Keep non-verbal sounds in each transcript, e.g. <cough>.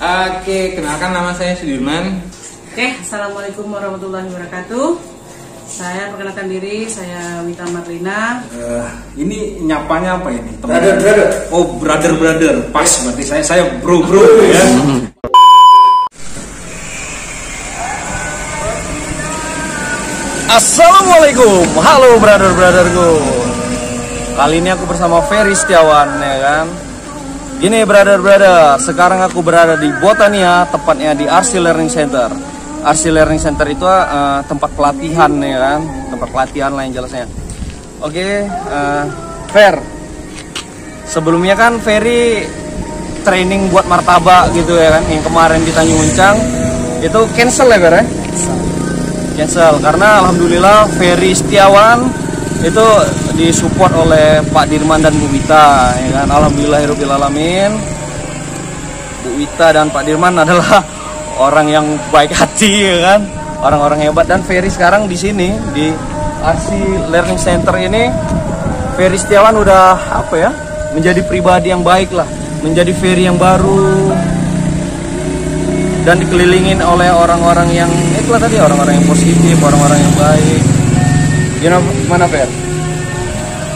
Oke, kenalkan nama saya Sudirman. Oke, Assalamualaikum warahmatullahi wabarakatuh. Saya perkenalkan diri, saya Wita Marlina. Eh, ini nyapanya apa ini? Teman- Brother, brother. Oh, brother, brother. Pas berarti saya saya bro, bro ya. Assalamualaikum, halo brother brotherku. Kali ini aku bersama Ferry Setiawan ya kan. Gini brother brother, sekarang aku berada di Botania, tepatnya di RC Learning Center. RC Learning Center itu eh, tempat pelatihan ya kan, tempat pelatihan lah yang jelasnya. Oke, eh, Fer. Sebelumnya kan Ferry training buat martabak gitu ya kan, yang kemarin di Tanjung Uncang itu cancel ya Fer ya? cancel karena alhamdulillah Ferry Setiawan itu disupport oleh Pak Dirman dan Bu Wita ya kan? Alhamdulillah alamin Bu Wita dan Pak Dirman <laughs> adalah orang yang baik hati ya kan? Orang-orang hebat. Dan Ferry sekarang di sini di RC Learning Center ini. Ferry Setiawan udah apa ya menjadi pribadi yang baik lah. Menjadi Ferry yang baru. Dan dikelilingin oleh orang-orang yang itulah tadi orang-orang yang positif, orang-orang yang baik. Gimana mana Fer?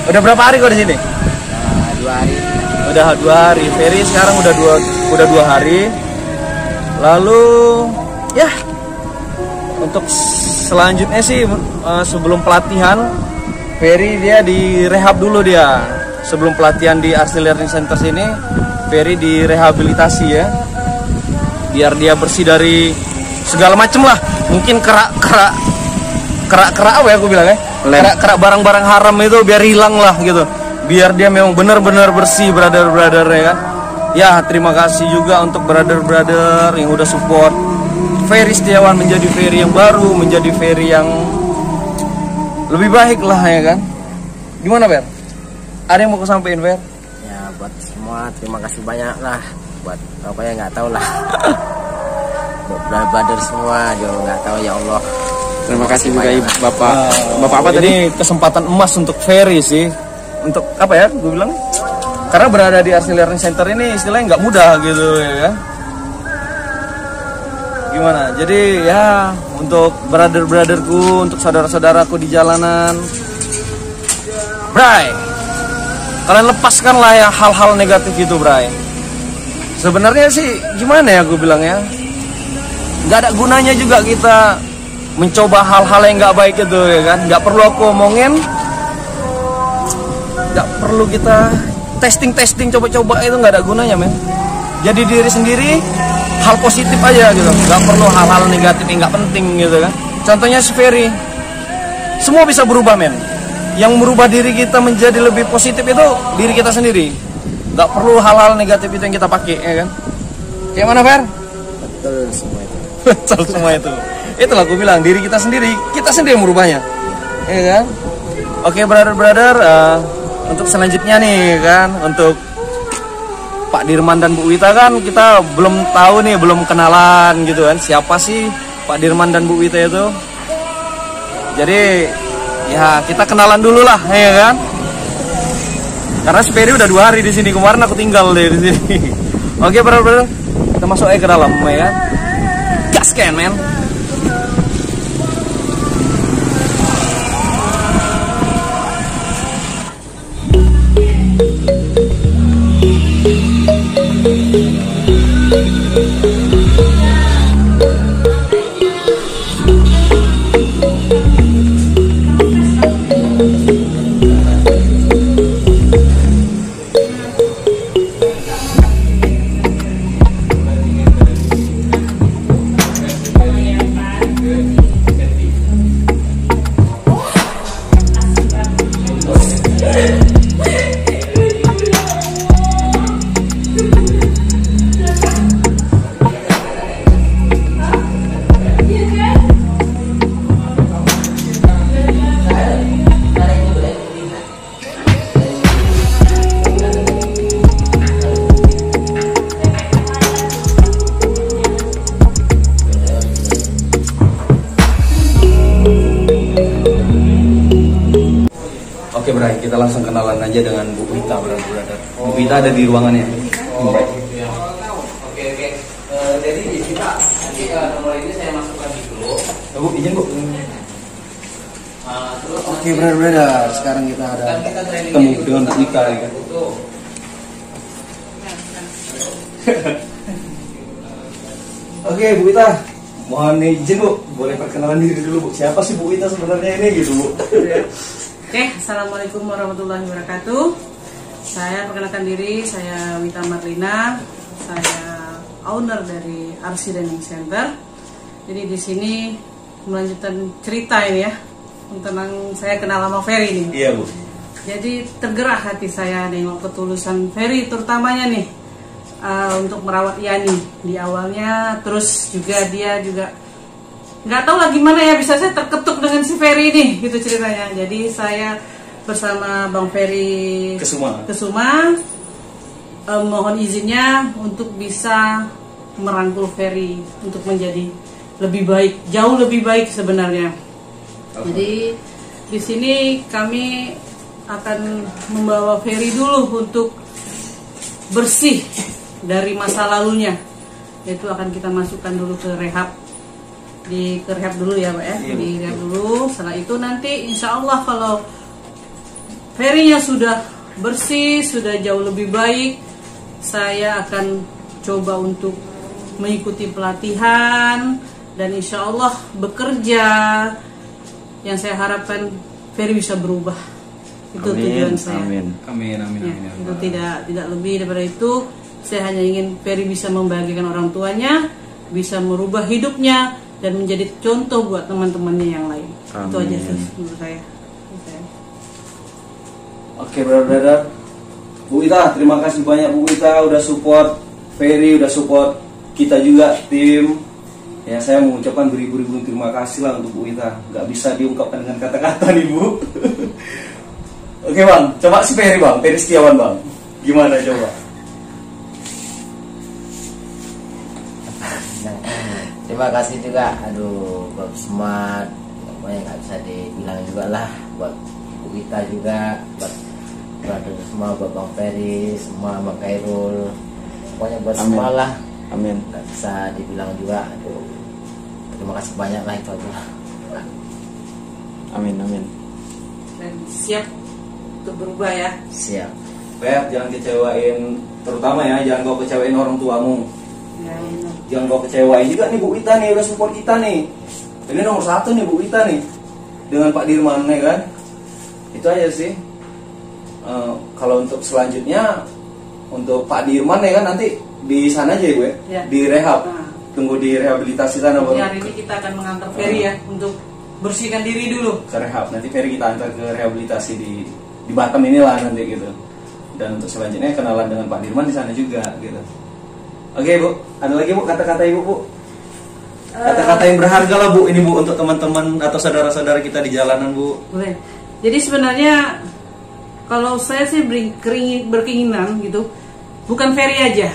Udah berapa hari kau di sini? Nah, dua hari. Udah dua hari. Ferry sekarang udah dua udah dua hari. Lalu ya untuk selanjutnya sih eh, sebelum pelatihan Ferry dia direhab dulu dia. Sebelum pelatihan di RC Learning Center sini Ferry direhabilitasi ya biar dia bersih dari segala macem lah mungkin kerak kerak kerak kerak apa ya aku bilang ya kerak kerak barang-barang haram itu biar hilang lah gitu biar dia memang benar-benar bersih brother brother ya kan ya terima kasih juga untuk brother brother yang udah support Ferry Setiawan menjadi Ferry yang baru menjadi Ferry yang lebih baik lah ya kan gimana Fer? ada yang mau aku sampaikan Fer? Ya buat semua terima kasih banyak lah buat apa ya nggak tahu lah. <laughs> buat brother semua juga nggak tahu ya Allah. Terima kasih juga. Bapak. Ah, Bapak apa tadi? Ini kesempatan emas untuk Ferry sih. Untuk apa ya? Gue bilang. Karena berada di RC Learning Center ini istilahnya nggak mudah gitu ya. kan? Gimana? Jadi ya untuk brother-brotherku, untuk saudara-saudaraku di jalanan. Bray, kalian lepaskanlah ya hal-hal negatif itu, Bray. Sebenarnya sih gimana ya gue bilang ya? nggak ada gunanya juga kita mencoba hal-hal yang nggak baik itu ya kan? Nggak perlu aku omongin. Nggak perlu kita testing testing coba-coba itu nggak ada gunanya men. Jadi diri sendiri hal positif aja gitu. Nggak perlu hal-hal negatif yang nggak penting gitu kan. Contohnya si Ferry. Semua bisa berubah men. Yang merubah diri kita menjadi lebih positif itu diri kita sendiri. Nggak perlu hal-hal negatif itu yang kita pakai ya kan? Kayak mana Fer? Betul semua itu. <laughs> Betul semua itu. Itulah aku bilang diri kita sendiri, kita sendiri yang merubahnya. Iya kan? Oke, brother-brother, eh, untuk selanjutnya nih kan, untuk Pak Dirman dan Bu Wita kan kita belum tahu nih, belum kenalan gitu kan. Siapa sih Pak Dirman dan Bu Wita itu? Jadi ya kita kenalan dulu lah, ya kan? Karena Seperi udah dua hari di sini kemarin aku tinggal deh di sini. <laughs> Oke, brother-brother, kita masuk aja ke dalam, ya kan? Gas can, man. Bray, kita langsung kenalan aja dengan Bu Wita brother brother. Bu Wita ada di ruangannya. Oke oke. Eh, jadi kita nanti eh, nomor ini saya masukkan di grup. Bu, izin bu. Ah, terus Oke, nanti brother-brother. Sekarang kita ada kan kita temu dengan Bu Ita ya. <laughs> Oke, Bu Ita. Mohon izin Bu, boleh perkenalan diri dulu Bu. Siapa sih Bu Ita sebenarnya ini gitu Bu? Oke, assalamualaikum warahmatullahi wabarakatuh. Saya perkenalkan diri, saya Wita Marlina. Saya owner dari RC Training Center. Jadi di sini melanjutkan cerita ini ya tentang saya kenal sama Ferry nih. Iya Bu. Jadi tergerak hati saya nengok ketulusan Ferry terutamanya nih uh, untuk merawat Yani di awalnya, terus juga dia juga nggak tahu lah gimana ya bisa saya terketuk dengan si Ferry ini gitu ceritanya. Jadi saya bersama Bang Ferry Kesuma. Kesuma eh, mohon izinnya untuk bisa merangkul Ferry untuk menjadi lebih baik, jauh lebih baik sebenarnya. Jadi di sini kami akan membawa Ferry dulu untuk bersih dari masa lalunya. Itu akan kita masukkan dulu ke rehab di ke rehab dulu ya Pak ya, Iya, di rehab dulu. Setelah itu nanti insya Allah kalau Ferry-nya sudah bersih, sudah jauh lebih baik, saya akan coba untuk mengikuti pelatihan dan insya Allah bekerja yang saya harapkan Ferry bisa berubah. Itu tujuan saya. Amin. Amin, amin, Ya, amin. itu tidak tidak lebih daripada itu. Saya hanya ingin Ferry bisa membahagiakan orang tuanya, bisa merubah hidupnya dan menjadi contoh buat teman-temannya yang lain. Itu aja sih menurut saya. Itu saya. Oke, brother-brother. Bu Ita, terima kasih banyak Bu Ita udah support Ferry, udah support kita juga tim. Ya, saya mengucapkan beribu-ribu terima kasih lah untuk Bu Ita. Gak bisa diungkapkan dengan kata-kata nih Bu. <laughs> Oke bang, coba si Ferry bang, Ferry Setiawan bang. Gimana coba? Terima kasih juga, aduh, buat smart, pokoknya nggak bisa dibilang juga lah, buat Ibu Ita juga, buat brother semua, buat Bang Ferry, semua Bang Kairul, pokoknya buat Amin. semua lah, Amin. nggak bisa dibilang juga, aduh, terima kasih banyak lah itu aja. Amin. Amin. Dan siap untuk berubah ya. Siap. Fer, jangan kecewain, terutama ya, jangan kau kecewain orang tuamu. Ya. Jangan kau kecewain juga nih Bu Ita nih udah support kita nih. Ini nomor satu nih Bu Ita nih dengan Pak Dirman nih kan. Itu aja sih. Eh, kalau untuk selanjutnya untuk Pak Dirman ya kan nanti di sana aja ya gue Ya. di rehab. Nah. Tunggu di rehabilitasi sana baru hari ini kita akan mengantar Ferry ya untuk bersihkan diri dulu. ke rehab. Nanti Ferry kita antar ke rehabilitasi di di Batam inilah nanti gitu. Dan untuk selanjutnya kenalan dengan Pak Dirman di sana juga gitu. Oke Bu, ada lagi Bu kata-kata Ibu Bu? Kata-kata yang berharga lah Bu ini Bu untuk teman-teman atau saudara-saudara kita di jalanan Bu. Boleh. Jadi sebenarnya kalau saya sih berkeinginan gitu, bukan Ferry aja.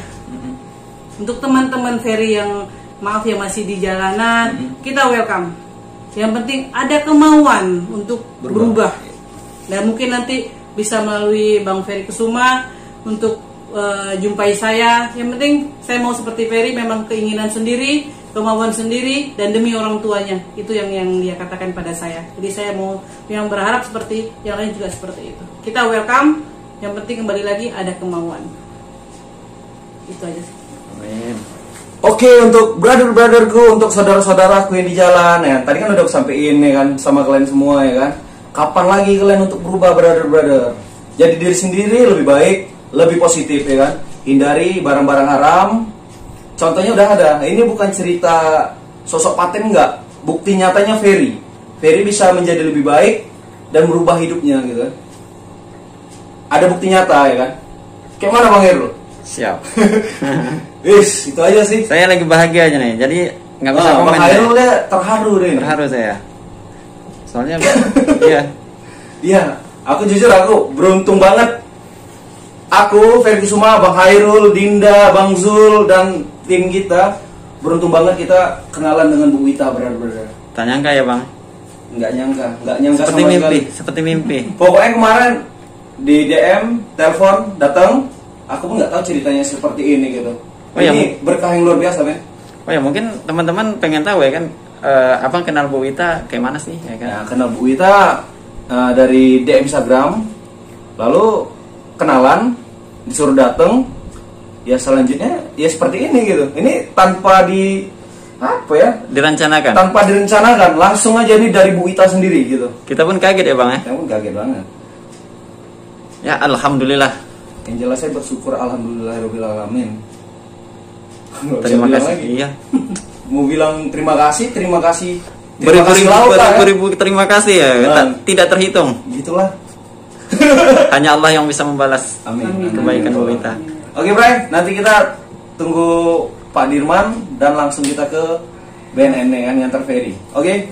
Untuk teman-teman Ferry yang maaf ya masih di jalanan, kita welcome. Yang penting ada kemauan untuk Berubah. berubah. Dan mungkin nanti bisa melalui Bang Ferry Kesuma untuk eh, jumpai saya. Yang penting saya mau seperti Ferry memang keinginan sendiri, kemauan sendiri dan demi orang tuanya. Itu yang yang dia katakan pada saya. Jadi saya mau yang berharap seperti yang lain juga seperti itu. Kita welcome. Yang penting kembali lagi ada kemauan. Itu aja sih. Amin. Oke untuk brother-brotherku, untuk saudara-saudaraku yang di jalan ya. Tadi kan udah aku ya kan sama kalian semua ya kan. Kapan lagi kalian untuk berubah brother-brother? Jadi diri sendiri lebih baik, lebih positif ya kan. Hindari barang-barang haram. Contohnya udah ada. Ini bukan cerita sosok paten enggak. Bukti nyatanya Ferry. Ferry bisa menjadi lebih baik dan merubah hidupnya gitu kan. Ada bukti nyata ya kan. Kayak mana Bang Heru? Siap. <laughs> Wis, itu aja sih. Saya lagi bahagia aja nih. Jadi nggak bisa Ah, komen. Bang saya. Hairul ya terharu deh. Terharu saya. Soalnya <laughs> iya. Iya, aku jujur aku beruntung banget. Aku, Ferdi Suma, Bang Hairul, Dinda, Bang Zul dan tim kita beruntung banget kita kenalan dengan Bu Wita benar-benar. Tak nyangka ya bang. Nggak nyangka, nggak nyangka Seperti sama mimpi, sekali. seperti mimpi. <laughs> Pokoknya kemarin di DM, telepon, datang, aku pun nggak tahu ceritanya seperti ini gitu. Oh, iya, ini berkah yang luar biasa men Oh ya mungkin teman-teman pengen tahu ya kan eh, abang kenal Bu Wita kayak mana sih ya kan? Ya, kenal Bu Wita uh, dari DM Instagram, lalu kenalan, disuruh dateng, ya selanjutnya ya seperti ini gitu. Ini tanpa di apa ya? Direncanakan. Tanpa direncanakan, langsung aja ini dari Bu Wita sendiri gitu. Kita pun kaget ya bang ya. Saya pun kaget banget. Ya alhamdulillah. Yang jelas saya bersyukur alhamdulillahirobbilalamin. Terima kasih. lagi. Iya. <laughs> Mau bilang terima kasih, terima kasih. Beribu-ribu lautan, ya. beribu-ribu terima kasih ya. Nah. Tidak terhitung. Gitulah. <laughs> Hanya Allah yang bisa membalas Amin. Amin. kebaikan Bu Wita. Oke, Bray, nanti kita tunggu Pak Dirman dan langsung kita ke BNN kan ngantar ferry. Oke?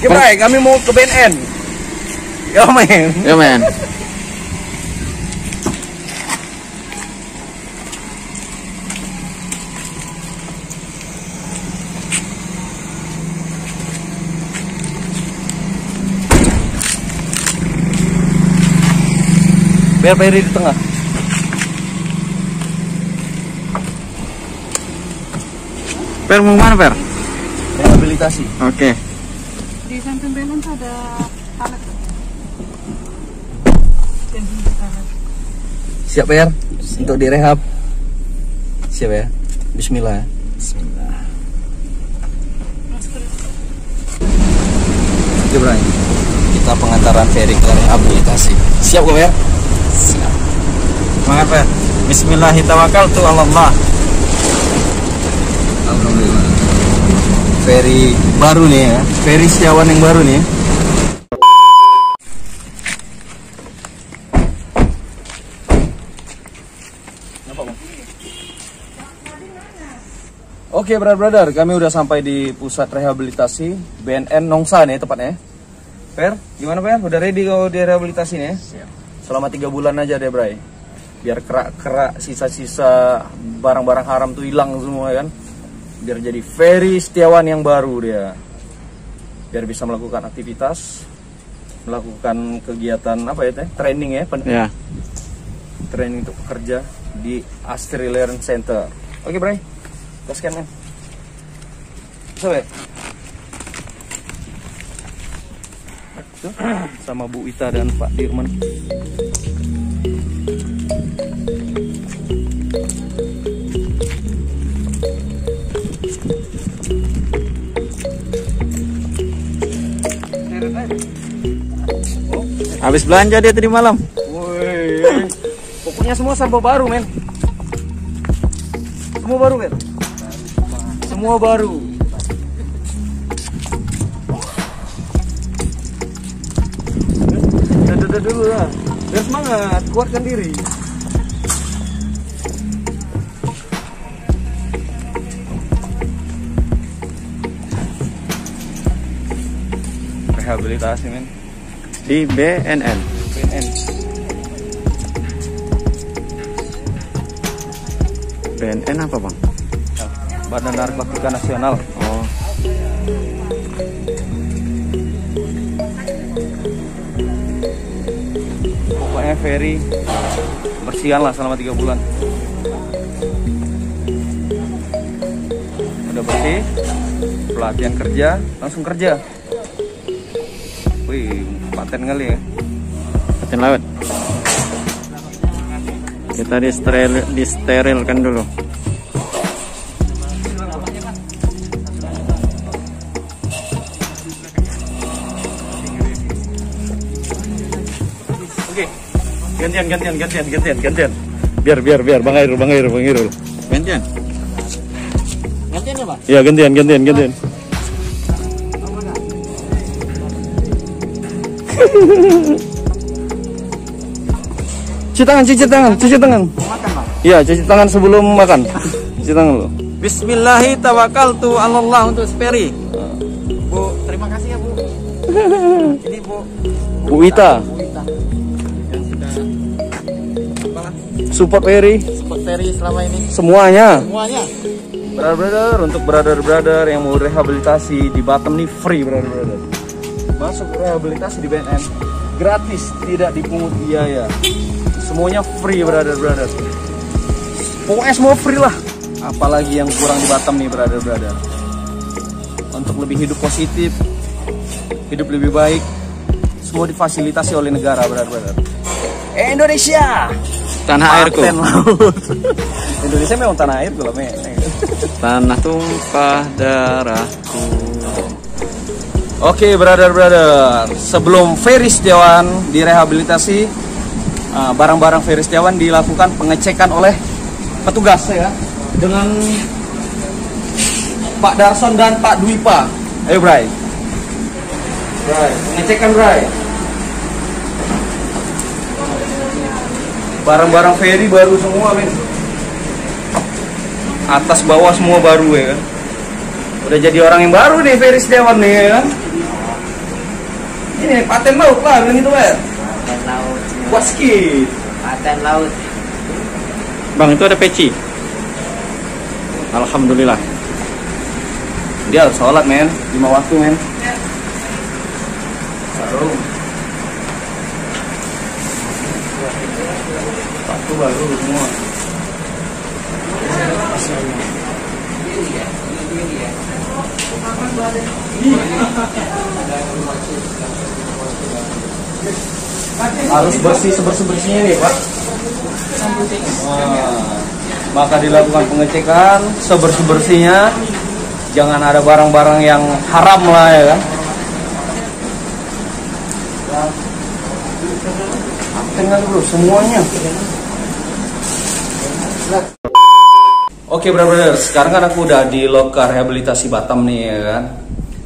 Oke, Bray, kami mau ke BNN. Ya, men. Ya men. <laughs> Biar ferry di tengah. Per mau mana Per? Rehabilitasi. Oke. Di samping tuh ada palet. Siap ya? Untuk direhab. Siap ya? Bismillah. Bismillah. Oke, Bray. Kita pengantaran ferry ke rehabilitasi. Siap, Gue ya? Siap. Semangat Per. Bismillahirrahmanirrahim. Allah. Alhamdulillah. Ferry baru nih ya. Ferry Setiawan yang baru nih. ya. Oke, brother-brother, kami udah sampai di pusat rehabilitasi BNN Nongsa nih tepatnya. Per, gimana Per? Udah ready kau di rehabilitasi nih? ya? Selama tiga bulan aja deh, Bray. Biar kerak-kerak sisa-sisa barang-barang haram tuh hilang semua kan. Biar jadi Ferry Setiawan yang baru dia. Biar bisa melakukan aktivitas, melakukan kegiatan apa ya teh? Training ya, pen- Ya. training untuk pekerja di Astri Learning Center. Oke, Bray. Kita scan. Bisa, Be? Tuh, Sama Bu Ita dan Pak Dirman. Habis belanja dia tadi malam. Woi, pokoknya semua serba baru, men. Semua baru, men. Semua baru. Dadah dulu lah. Biar semangat, kuatkan diri. Rehabilitasi, men. Di BNN. BNN. BNN apa bang? Badan Narkotika Nasional. Oh. Pokoknya Ferry bersihan lah selama tiga bulan. Udah bersih, pelatihan kerja, langsung kerja. Paten kali ya. Patin laut. Kita di steril, disterilkan dulu. Oke, gantian, gantian, gantian, gantian, gantian. Biar, biar, biar, Bang Airul, Bang Airul, Bang Airul. Gantian. Ya, gantian, gantian, gantian. Cuci tangan, cuci tangan, cuci tangan. Iya, cuci tangan sebelum makan. Cuci tangan lo. Bismillahi tawakkaltu 'ala Allah untuk Speri. Bu, terima kasih ya, Bu. Ini Bu Bu Wita, Wita yang sudah apa? support Ferry, Sport Ferry selama ini semuanya. semuanya. Brother-brother, untuk brother-brother yang mau rehabilitasi di Batam nih free brother-brother. Masuk rehabilitasi di BNN. gratis, tidak dipungut biaya. Semuanya free, brother, brother. Pokoknya semua free lah. Apalagi yang kurang di Batam nih, brother, brother. Untuk lebih hidup positif, hidup lebih baik, semua difasilitasi oleh negara, brother, brother. Indonesia, Tanah airku. laut. <laughs> Indonesia memang tanah air kalau me. Tanah tumpah darahku. Oke, brother, brother. Sebelum Ferry Setiawan direhabilitasi, uh, barang-barang Ferry Setiawan dilakukan pengecekan oleh petugas ya dengan Pak Darson dan Pak Dwipa. Ayo, Bray. Bray, pengecekan, Bray. Barang-barang Ferry baru semua, men. Atas bawah semua baru ya. Udah jadi orang yang baru nih Ferry Setiawan nih ya kan. Ini paten laut lah bilang gitu Ber. paten laut Waski. paten laut Bang itu ada peci. Alhamdulillah. Dia harus sholat men, lima waktu men. Sarung. Waktu baru semua. Harus bersih sebersih bersihnya nih pak. Wah, maka dilakukan pengecekan sebersih bersihnya jangan ada barang-barang yang haram lah ya kan? Tengah dulu semuanya. Oke brother, sekarang kan aku udah di lokal rehabilitasi Batam nih ya kan.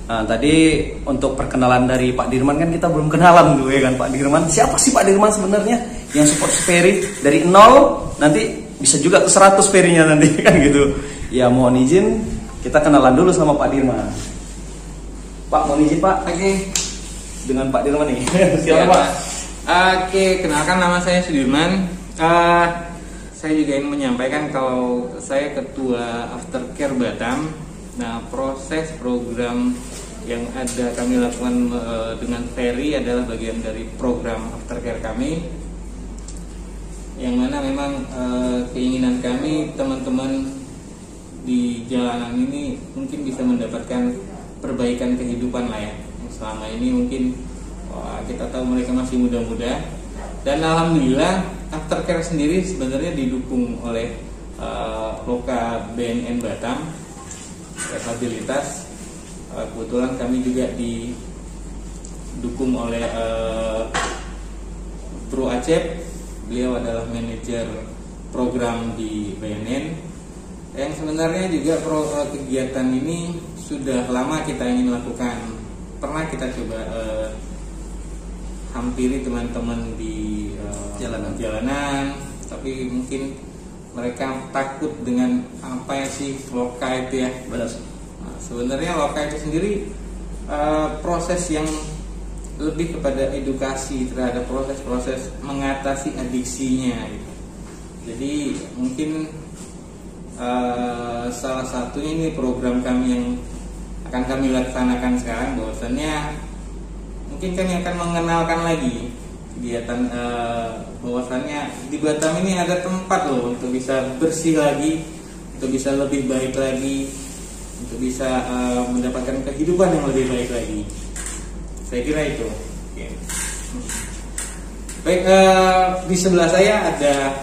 Nah, tadi untuk perkenalan dari Pak Dirman kan kita belum kenalan dulu ya kan Pak Dirman. Siapa sih Pak Dirman sebenarnya yang support Ferry dari nol nanti bisa juga ke 100 Ferry-nya nanti <laughs> kan gitu. Ya mohon izin kita kenalan dulu sama Pak Dirman. Pak mohon izin Pak. Oke. Dengan Pak Dirman nih. <laughs> Ya, Siapa Pak? Oke, kenalkan nama saya Sudirman. Eh, saya juga ingin menyampaikan kalau saya ketua Aftercare Batam. Nah, proses program yang ada kami lakukan eh, dengan Ferry adalah bagian dari program Aftercare kami. Yang mana memang eh, keinginan kami teman-teman di jalanan ini mungkin bisa mendapatkan perbaikan kehidupan lah ya. Selama ini mungkin wah, kita tahu mereka masih muda-muda dan alhamdulillah aftercare sendiri sebenarnya didukung oleh uh, Loka BNN Batam rehabilitas Uh, kebetulan kami juga didukung oleh uh, Bro Acep beliau adalah manajer program di BNN yang sebenarnya juga pro, uh, kegiatan ini sudah lama kita ingin lakukan pernah kita coba uh, hampiri teman-teman di uh, Jalanan. jalanan tapi mungkin mereka takut dengan apa ya sih loka itu ya Benar. Sebenarnya loka itu sendiri uh, proses yang lebih kepada edukasi terhadap proses-proses mengatasi adiksinya gitu. Jadi mungkin uh, salah satunya ini program kami yang akan kami laksanakan sekarang bahwasannya mungkin kami akan mengenalkan lagi kegiatan uh, bahwasannya di Batam ini ada tempat loh untuk bisa bersih lagi, untuk bisa lebih baik lagi, untuk bisa uh, mendapatkan kehidupan yang lebih baik lagi. Saya kira itu. Oke. Baik, eh, di sebelah saya ada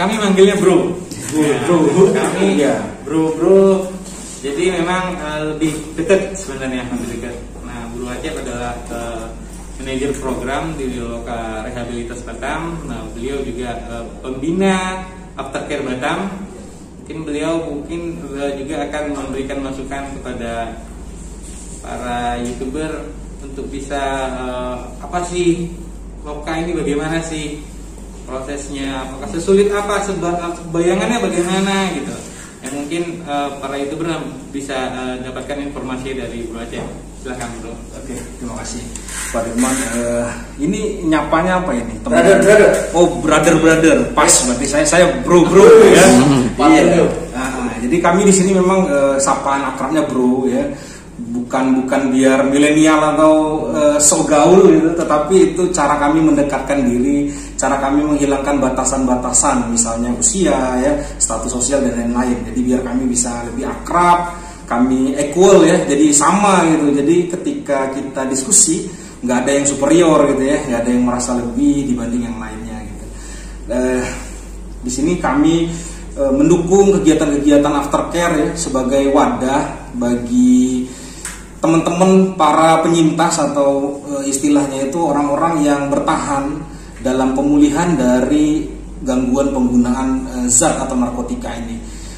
kami manggilnya bro. Ya, bro. Kami Ya. bro bro. Jadi memang eh, lebih dekat sebenarnya lebih dekat. Nah, Bro Acep adalah eh, manajer program di Loka Rehabilitas Batam. Nah, beliau juga eh, pembina Aftercare Batam. Mungkin beliau mungkin juga akan memberikan masukan kepada para youtuber untuk bisa eh, apa sih Loka ini bagaimana sih prosesnya? Apakah sesulit apa? Bayangannya bagaimana gitu? Yang mungkin eh, para youtuber bisa eh, dapatkan informasi dari Bro Aceh. Silahkan Bro. Oke, terima kasih Pak Dirman. Eh, ini nyapanya apa ini? Teman- Brother, brother. Oh, brother, brother. Pas, berarti saya saya bro, bro <laughs> ya. Iya. bro. Ah, ah, jadi kami di sini memang eh, sapaan akrabnya bro ya. bukan bukan biar milenial atau uh, so gaul gitu tetapi itu cara kami mendekatkan diri cara kami menghilangkan batasan-batasan misalnya usia ya status sosial dan lain-lain jadi biar kami bisa lebih akrab kami equal ya jadi sama gitu jadi ketika kita diskusi nggak ada yang superior gitu ya nggak ada yang merasa lebih dibanding yang lainnya gitu uh, di sini kami uh, mendukung kegiatan-kegiatan aftercare ya sebagai wadah bagi teman-teman para penyintas atau e, istilahnya itu orang-orang yang bertahan dalam pemulihan dari gangguan penggunaan e, zat atau narkotika ini.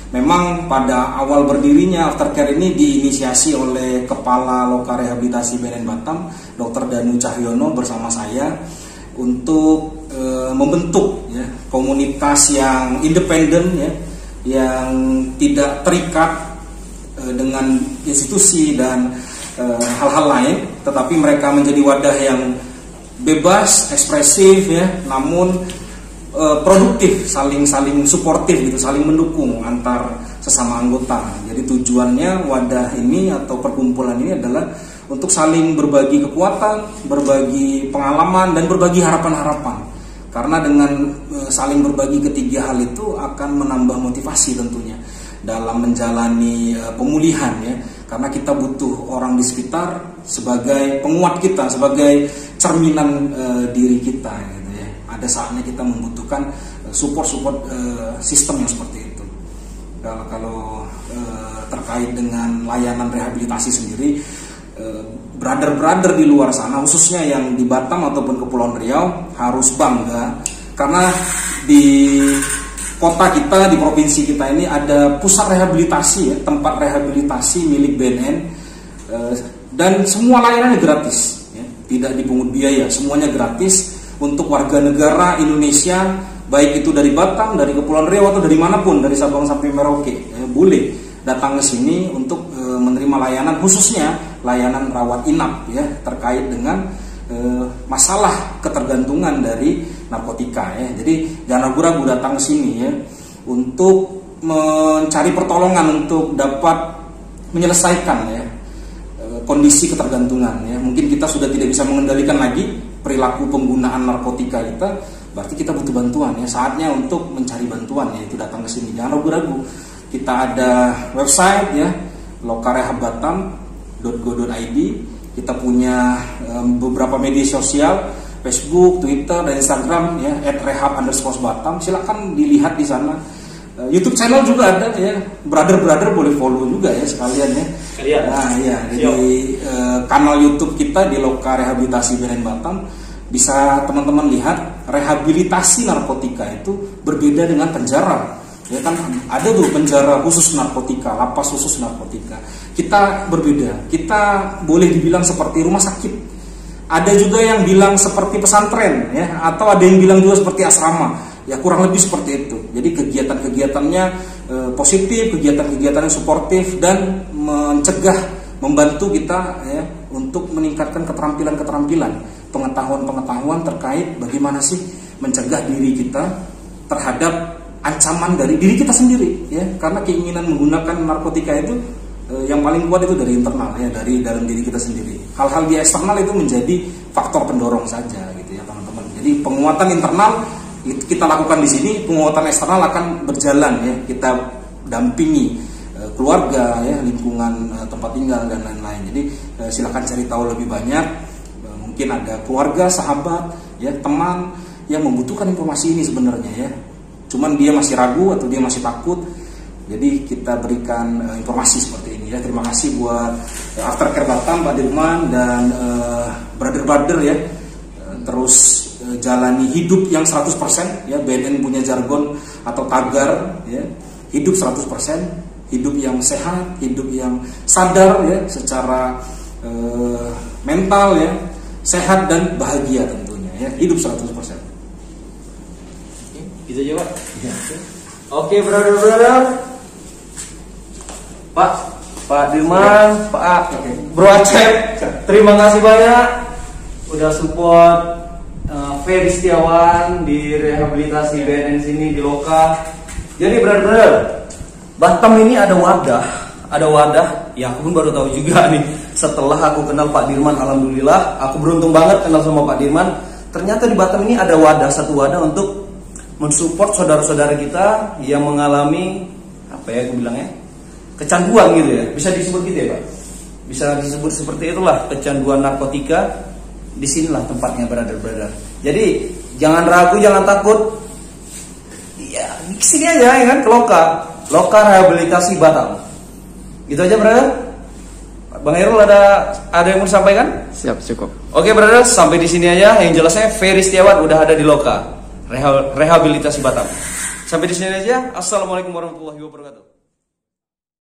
Memang pada awal berdirinya aftercare ini diinisiasi oleh Kepala Loka Rehabilitasi BNN Batam, Dr. Danu Cahyono bersama saya untuk e, membentuk ya, komunitas yang independen ya, yang tidak terikat dengan institusi dan Eh, hal-hal lain, tetapi mereka menjadi wadah yang bebas, ekspresif ya, namun e, produktif, saling saling suportif gitu, saling mendukung antar sesama anggota. Jadi tujuannya wadah ini atau perkumpulan ini adalah untuk saling berbagi kekuatan, berbagi pengalaman dan berbagi harapan-harapan. Karena dengan e, saling berbagi ketiga hal itu akan menambah motivasi tentunya dalam menjalani e, pemulihan ya karena kita butuh orang di sekitar sebagai penguat kita, sebagai cerminan e, diri kita. Ada saatnya kita membutuhkan support-support e, sistem yang seperti itu. Kalau kalau e, terkait dengan layanan rehabilitasi sendiri brother-brother di luar sana khususnya yang di Batam ataupun Kepulauan Riau harus bangga. Karena di kota kita di provinsi kita ini ada pusat rehabilitasi ya tempat rehabilitasi milik BNN eh, dan semua layanannya gratis ya, tidak dipungut biaya semuanya gratis untuk warga negara Indonesia baik itu dari Batam dari Kepulauan Riau atau dari mana pun dari Sabang sampai Merauke ya, boleh datang ke sini untuk e, menerima layanan khususnya layanan rawat inap ya terkait dengan e, masalah ketergantungan dari narkotika ya. Jadi jangan ragu-ragu datang ke sini ya untuk mencari pertolongan untuk dapat menyelesaikan ya e, kondisi ketergantungan ya. Mungkin kita sudah tidak bisa mengendalikan lagi perilaku penggunaan narkotika kita, berarti kita butuh bantuan ya. Saatnya untuk mencari bantuan ya itu datang ke sini. Jangan ragu-ragu. Kita ada website ya lokarehabbatam.go.id. Kita punya um, beberapa media sosial Facebook, Twitter, dan Instagram ya @rehab underscore Batam. Silakan dilihat di sana. Uh, YouTube channel juga ada ya, brother brother boleh follow juga ya sekalian ya. Sekalian. Nah ya, jadi uh, kanal YouTube kita di Loka Rehabilitasi Benen Batam bisa teman-teman lihat rehabilitasi narkotika itu berbeda dengan penjara. Ya kan ada tuh penjara khusus narkotika, lapas khusus narkotika. Kita berbeda. Kita boleh dibilang seperti rumah sakit ada juga yang bilang seperti pesantren ya atau ada yang bilang juga seperti asrama. Ya kurang lebih seperti itu. Jadi kegiatan-kegiatannya e, positif, kegiatan-kegiatan yang suportif dan mencegah membantu kita ya untuk meningkatkan keterampilan-keterampilan, pengetahuan-pengetahuan terkait bagaimana sih mencegah diri kita terhadap ancaman dari diri kita sendiri ya. Karena keinginan menggunakan narkotika itu Eh, yang paling kuat itu dari internal ya dari dalam diri kita sendiri. Hal-hal di eksternal itu menjadi faktor pendorong saja gitu ya teman-teman. Jadi penguatan internal kita lakukan di sini penguatan eksternal akan berjalan ya. Kita dampingi eh, keluarga ya lingkungan eh, tempat tinggal dan lain-lain. Jadi silakan cari tahu lebih banyak. Mungkin ada keluarga sahabat ya teman yang membutuhkan informasi ini sebenarnya ya. Cuman dia masih ragu atau dia masih takut. Jadi kita berikan informasi seperti ini ya. Terima kasih buat Aftercare Batam, Pak Dirman dan uh, brother-brother ya. Uh, terus jalani hidup yang 100% ya. BNN punya jargon atau tagar ya. Hidup 100%, hidup yang sehat, hidup yang sadar ya secara uh, mental ya, sehat dan bahagia tentunya ya. Hidup 100%. Bisa jawab? Ya. Oke, brother-brother. Pak, Pak Dirman, Pak Bro Acep, terima kasih banyak udah support Ferry Setiawan di rehabilitasi BNN sini di Loka. Jadi brother-brother, Batam ini ada wadah ada wadah ya aku pun baru tahu juga <laughs> nih. Setelah aku kenal Pak Dirman alhamdulillah aku beruntung banget kenal sama Pak Dirman. Ternyata di Batam ini ada wadah satu wadah untuk mensupport saudara-saudara kita yang mengalami apa ya aku bilangnya kecanduan gitu ya. Bisa disebut gitu ya Pak? Bisa disebut seperti itulah kecanduan narkotika. Di sinilah tempatnya brother-brother jadi jangan ragu jangan takut ya di sini aja ya kan ke Loka Loka Rehabilitasi Batam gitu aja brother Bang Herul ada ada yang mau disampaikan Siap, cukup. Oke brother, sampai di sini aja. Yang jelasnya Ferry Setiawan udah ada di Loka Reha- Rehabilitasi Batam. Sampai di sini aja. Assalamualaikum warahmatullahi wabarakatuh.